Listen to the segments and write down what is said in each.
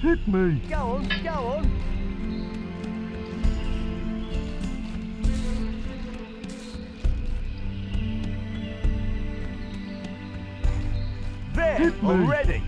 Hit me. Go on, go on. There, Hit me. already.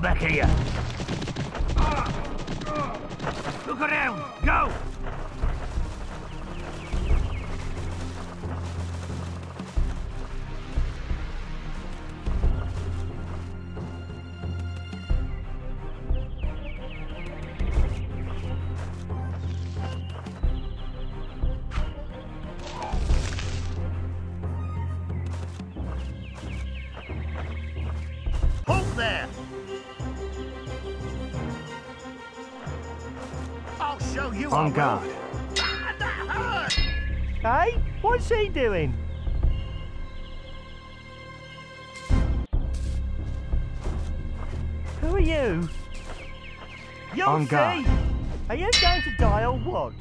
Back here. Look around, go! Guard. Hey, what's he doing? Who are you? Guard. Are you going to die or what?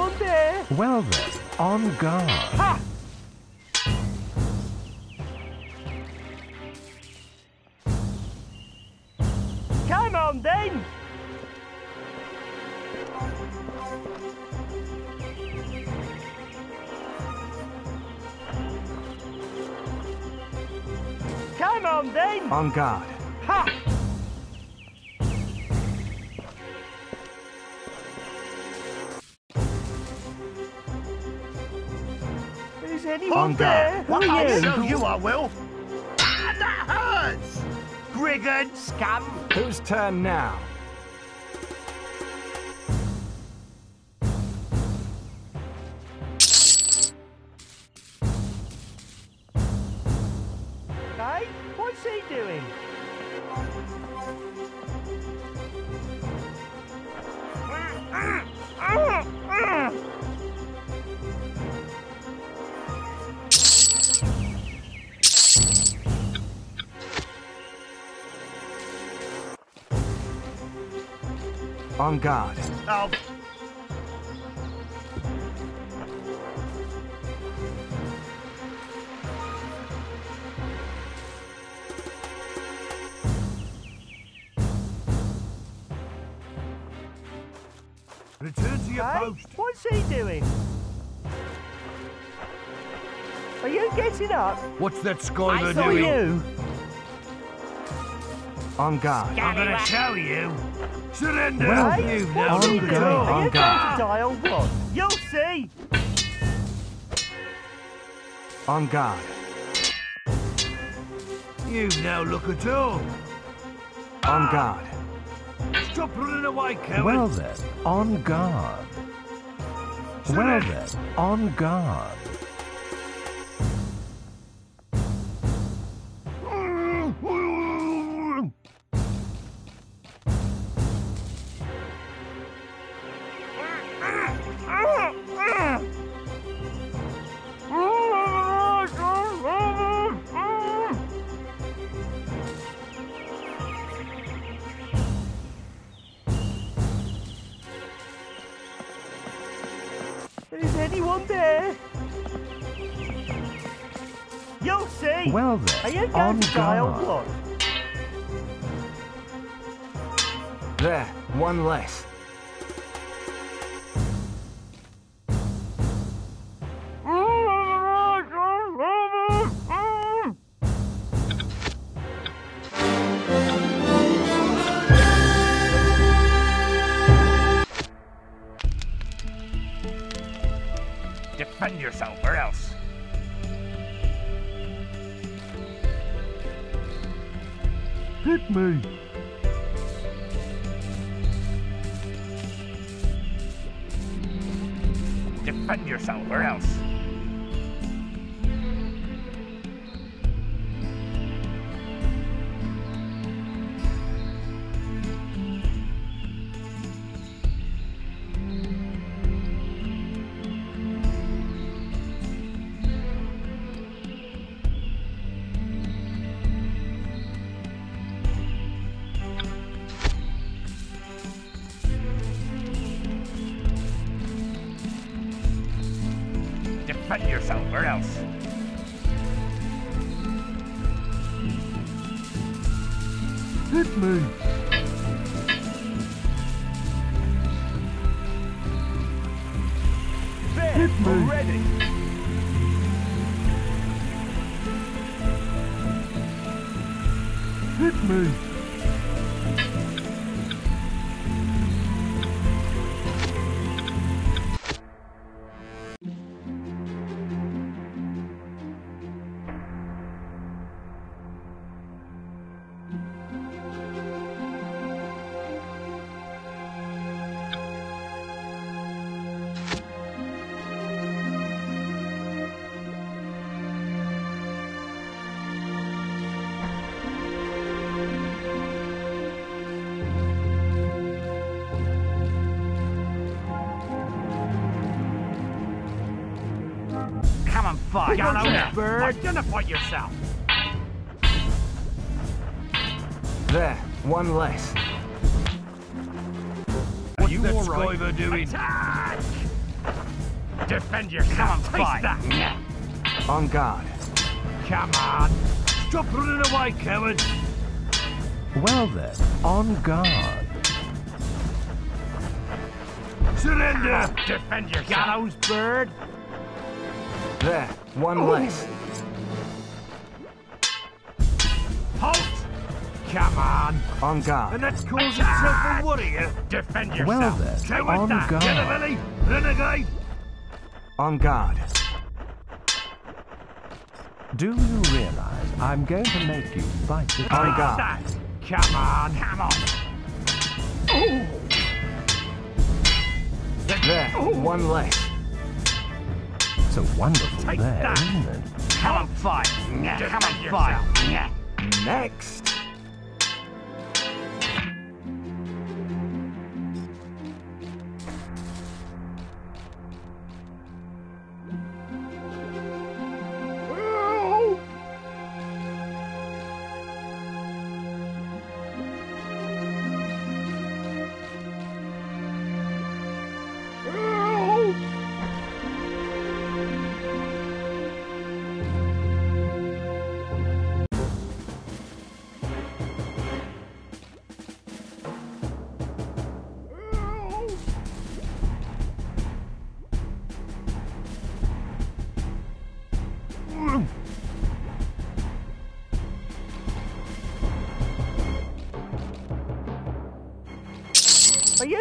Well then, on guard. Ha! Come on then! Come on then! On guard. On guard. Who are you? show you are, will! Ah, that hurts! Brigand scum! Whose turn now? On guard. Return to your Hey, post! what's he doing? Are you getting up? What's that I saw doing? you. On guard. I'm gonna show you! Surrender! Well, Hey, you what's know he on doing? guard, Are on you guard. going to die or what? You'll see. On guard. You now look at all! On guard. Stop running away, coward! Well then, on guard. Well then, on guard. Anyone there? You'll see. Well Are you then, going on to die or guard. what? There, one less. Defend yourself or else. Hit Come and fight. Get out there, bird. Identify yourself. There, one less. What's you that all right? skiver doing? Attack! Defend yourself. Come and fight. On guard. Come on. Stop running away, coward. Well then, on guard. Surrender. Defend yourself. Gallows bird. There, one less. Halt. Come on. On guard. And that's cause itself a warrior. Defend yourself. Well then, Go on that. guard. Get. Renegade. On guard. Do you realize I'm going to make you fight the On guard. Come on. Come on. There, one less. It's a wonderful Take there, that. isn't it? Come and fight. Come and fight. Next.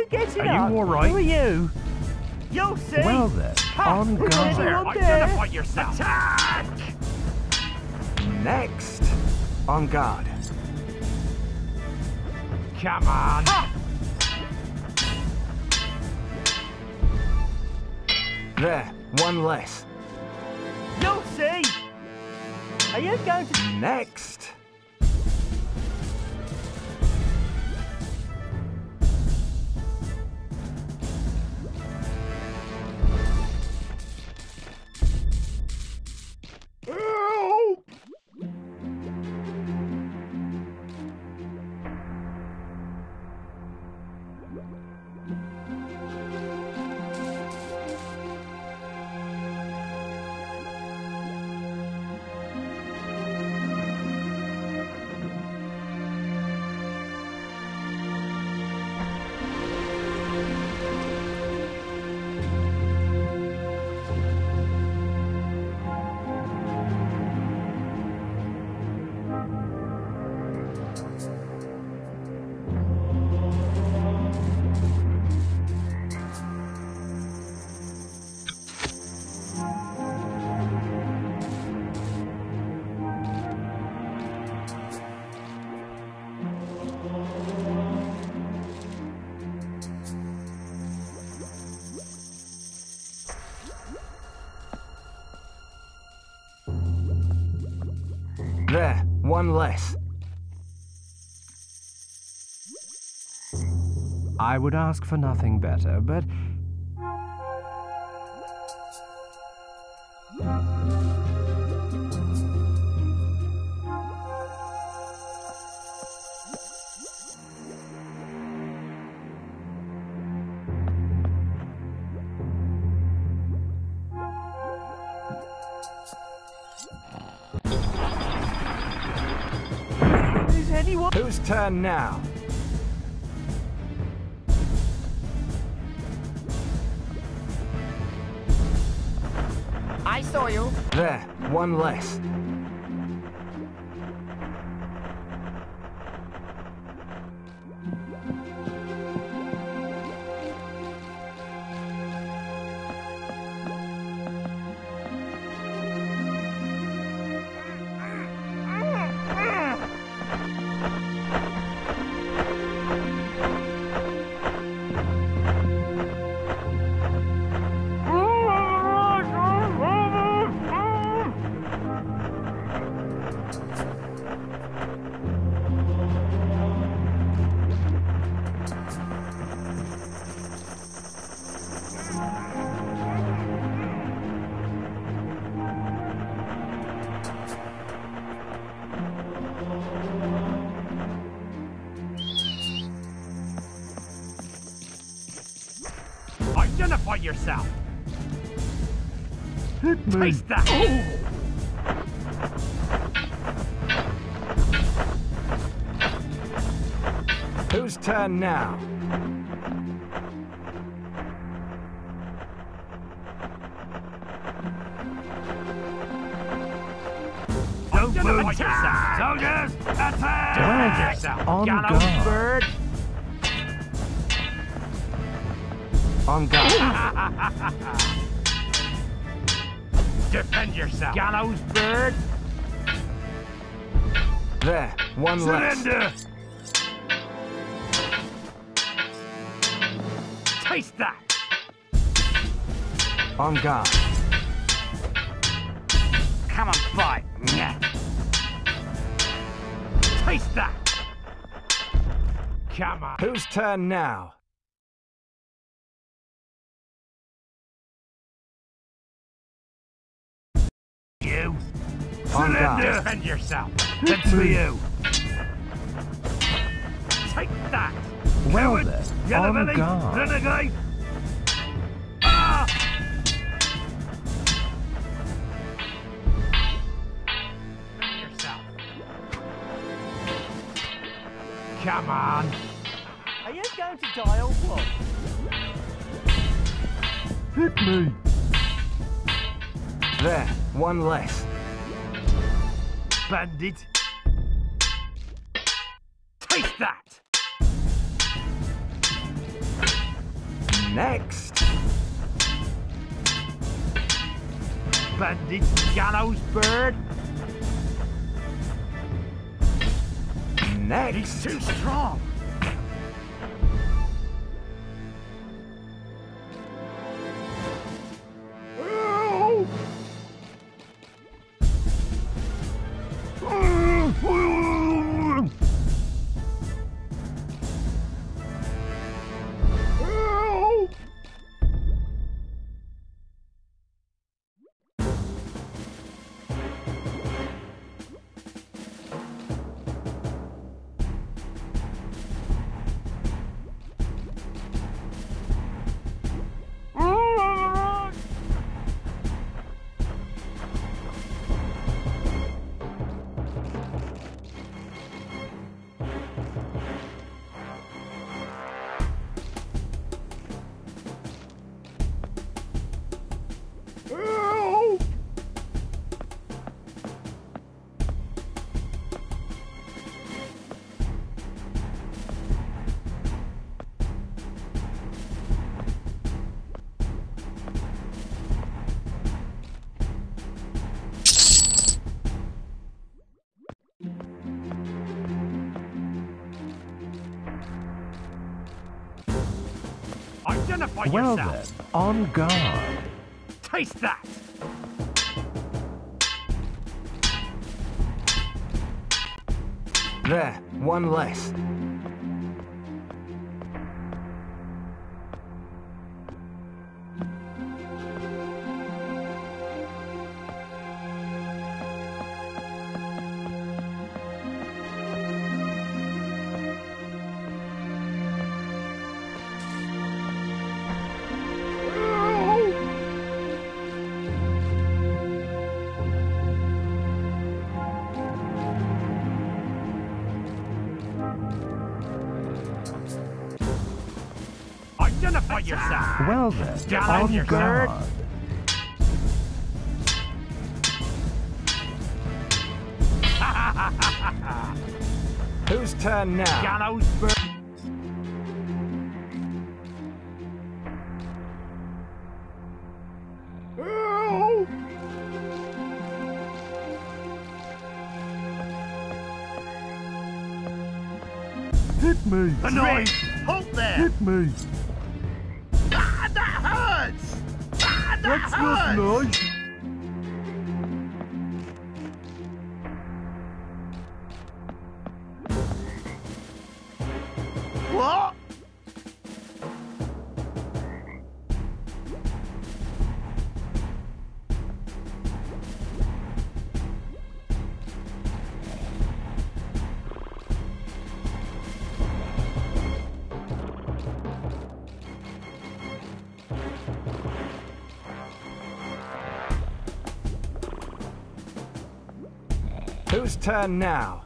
Getting Are you all right? Who are you? You'll see. Well then, on guard. there? Identify yourself. Attack! Next. On guard. Come on. There, one less. You'll see. Are you going to... Next. There, one less. I would ask for nothing better, but turn now? I saw you. There, one less. Yourself. Hit me. Taste that. Whose turn now? Don't move. yourself. Soldiers, attack! Yourself. on guard. Defend yourself. Gallows bird. There, one less. Surrender! Taste that. On guard. Come and fight! Yeah. Taste that. Come on. Whose turn now? Surrender! Defend yourself. That's for you! Take that. well Coward! then, Yellow on belly! guard. Renegade! Ah! Defend yourself. Come on. Are you going to die or what? Hit me. There, one less. Bandit! Taste that. Next. Bandit. Gallows bird. Next. He's too strong. Identify well yourself. then, on guard. Taste that! There, one less. Then, Defend on oh, yourself. guard. Whose turn now? Gallows burn. Hit me! A knife! Halt there! Hit me! Ah, that That's turn now?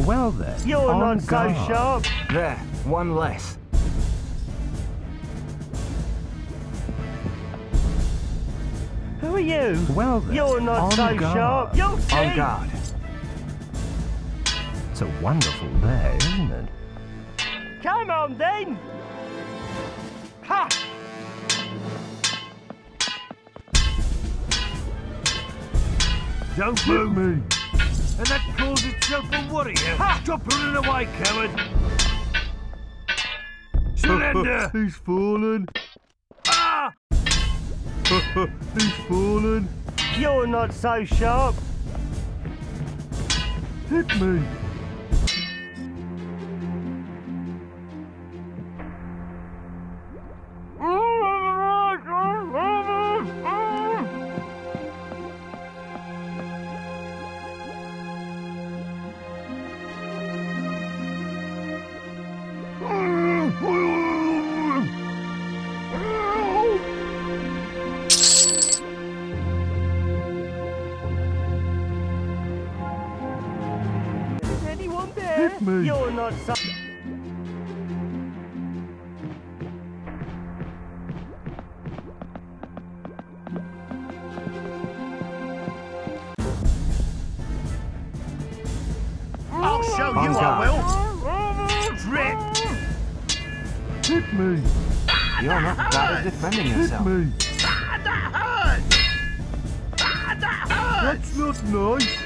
Well then, You're on not so guard. sharp. There, one less. Who are you? Well then, You're not on so guard. sharp. You'll see. On guard. It's a wonderful day, isn't it? Come on then. Ha! Don't move me! And that calls itself a warrior! Stop running away, coward! Surrender! He's fallen! Ah! He's fallen! You're not so sharp. Hit me! Show On you I guard. will! Drip! Hit me! You're not bad at defending Hit yourself. me! Ah, that hurts! Ah, that hurts! That's not nice!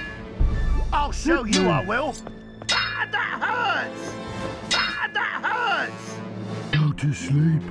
I'll show Hit you me. I will! Ah, that hurts! Ah, that hurts! Go to sleep.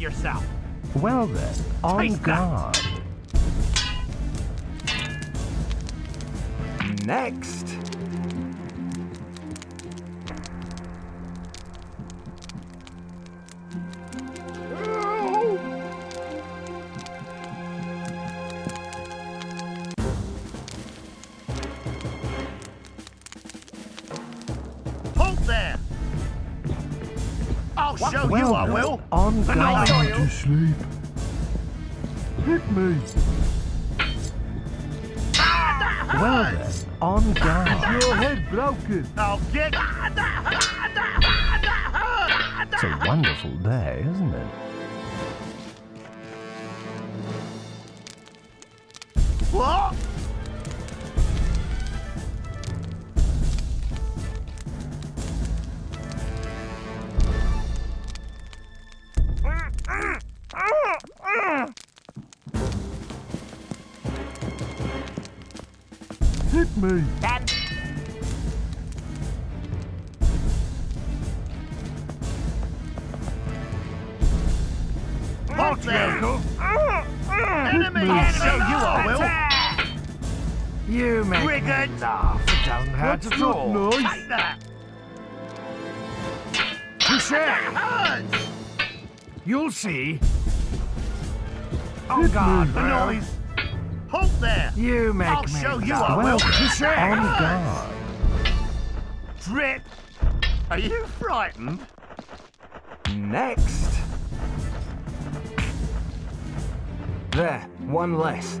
Yourself. Well then, on Taste that. guard. Next. Sleep. Me. Then Halt there! Enemy! I'll show you I will. You make me Brigand! laugh. It doesn't hurt That's at all. nice. Take that! Touche. You'll see. Oh, Hit God, guard, me. The bro. noise! There! You make I'll me show you. I Well will. on guard. Drip! Are you frightened? Next. There, one less.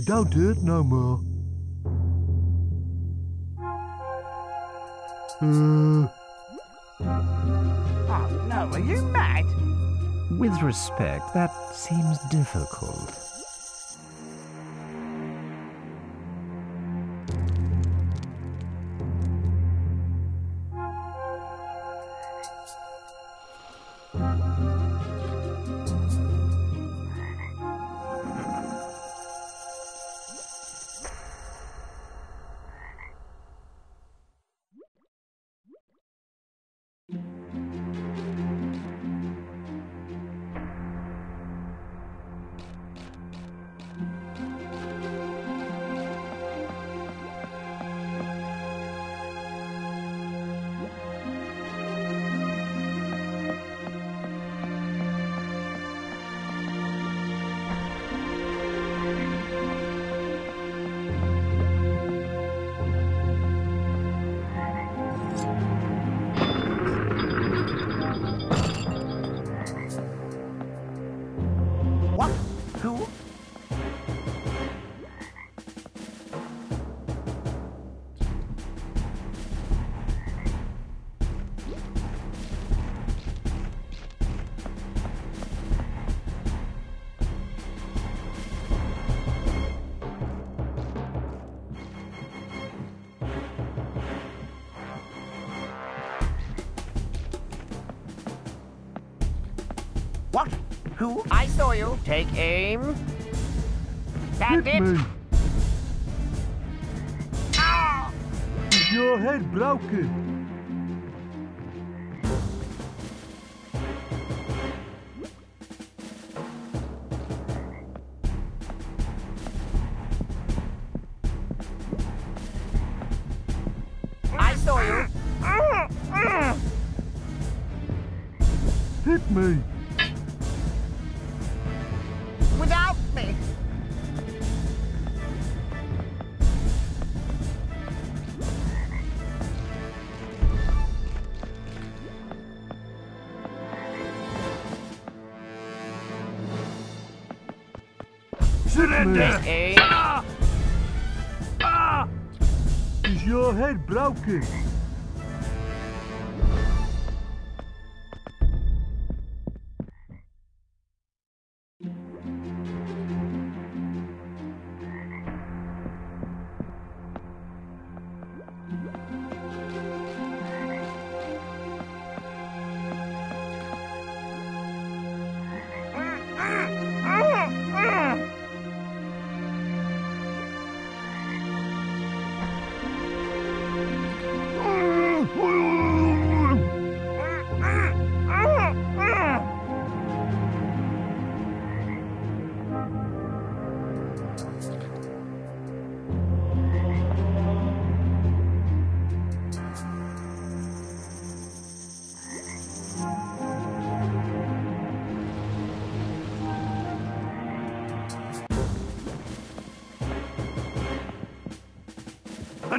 It don't hurt no more. Uh, Oh no, are you mad? With respect, that seems difficult. What? Who? I saw you. Take aim. That's hit it. me. Ah! Is your head broken? Is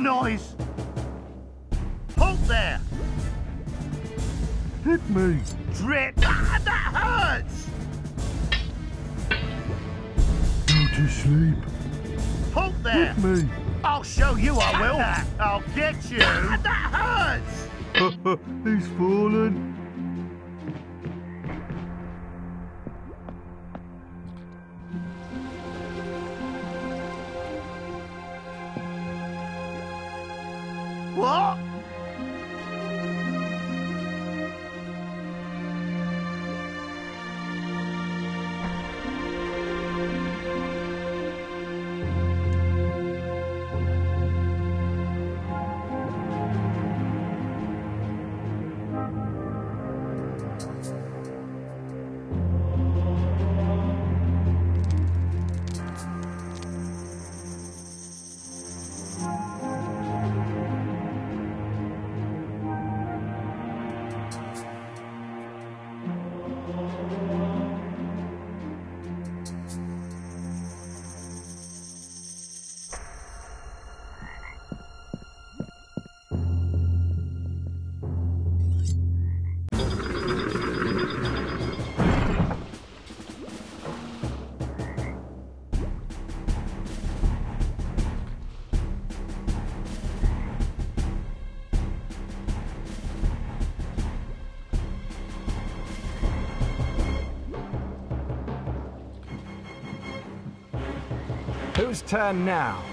noise. Halt there. Hit me. Drip. Ah, that hurts. Go to sleep. Halt there. Hit me. I'll show you I will. I'll get you. What? Whose turn now?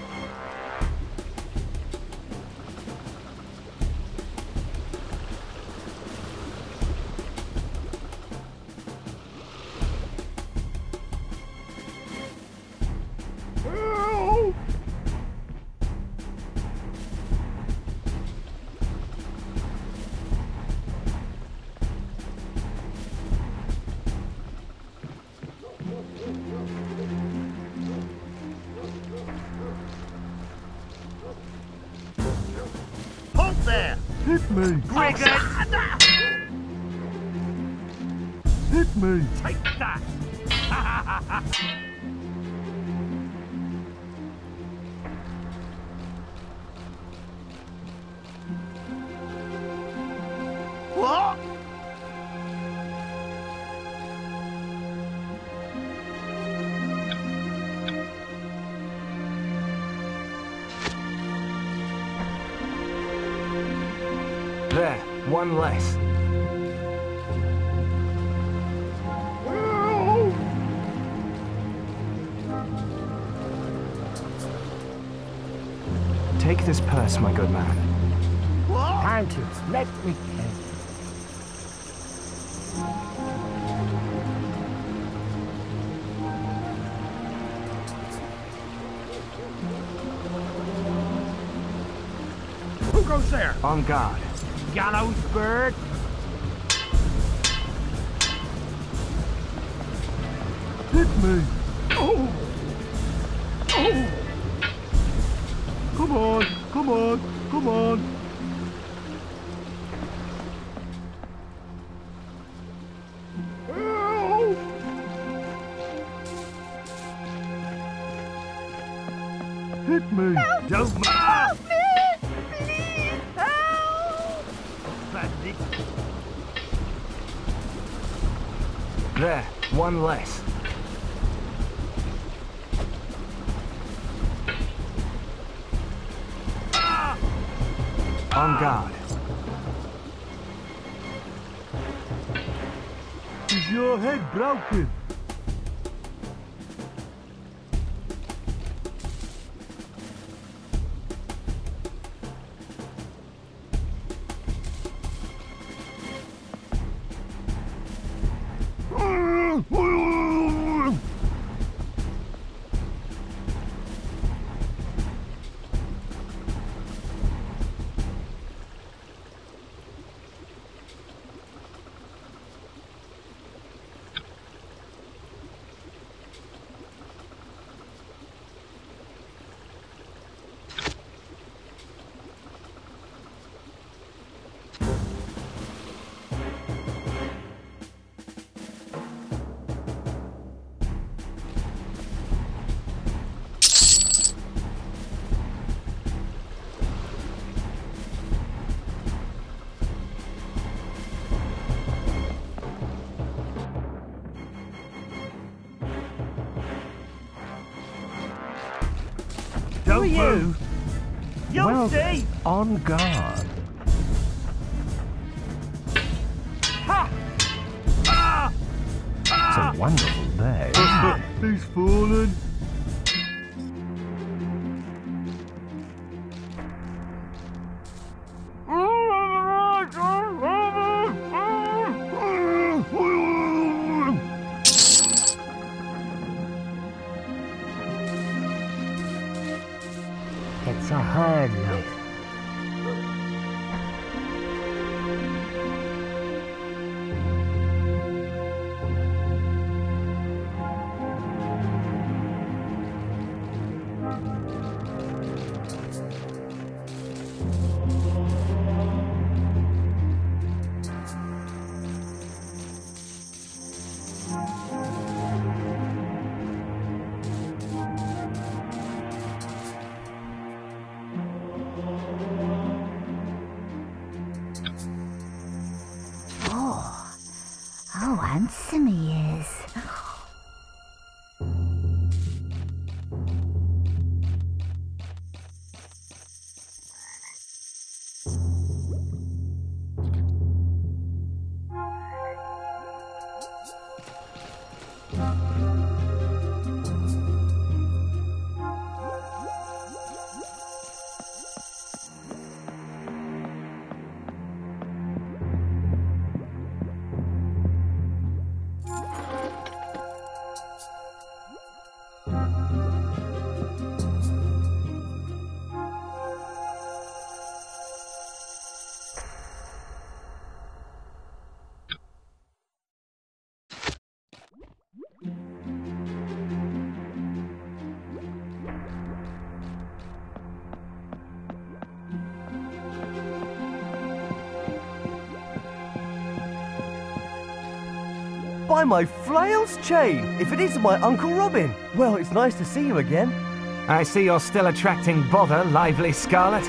There, one less. Take this purse, my good man. What? Countess, let me tell. Who goes there? On guard. Gallows bird? Hit me. On guard. Is your head broken? You? You'll Well see. on guard. Ha! Ah! It's a wonderful day. He's fallen. Handsome he is. My flail's chain! If it isn't my Uncle Robin! Well, it's nice to see you again. I see you're still attracting bother, lively Scarlet.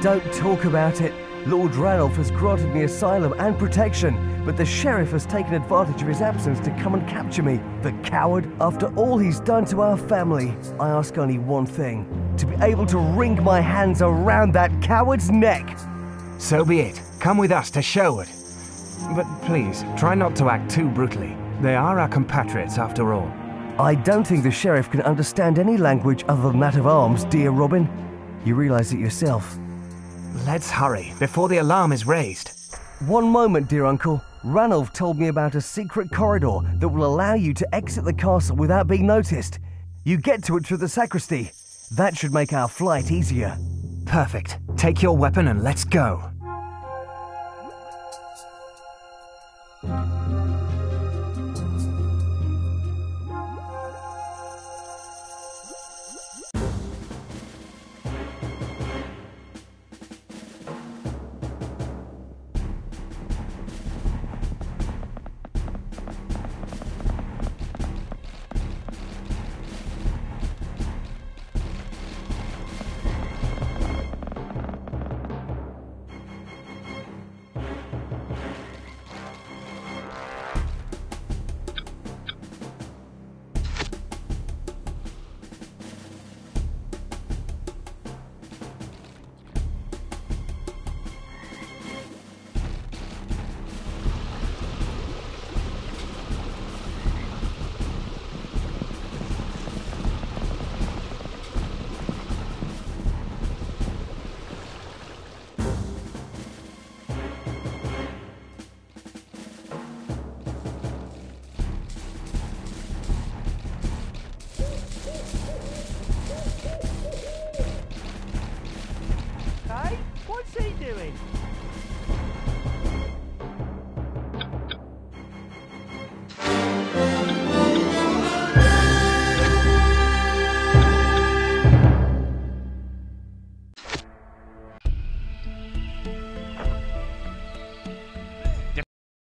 Don't talk about it. Lord Ranulph has granted me asylum and protection, but the sheriff has taken advantage of his absence to come and capture me. The coward! After all he's done to our family, I ask only one thing to be able to wring my hands around that coward's neck! So be it. Come with us to Sherwood. But please, try not to act too brutally. They are our compatriots after all. I don't think the sheriff can understand any language other than that of arms, dear Robin. You realize it yourself. Let's hurry, before the alarm is raised. One moment, dear uncle. Ranulph told me about a secret corridor that will allow you to exit the castle without being noticed. You get to it through the sacristy. That should make our flight easier. Perfect. Take your weapon and let's go. Thank you.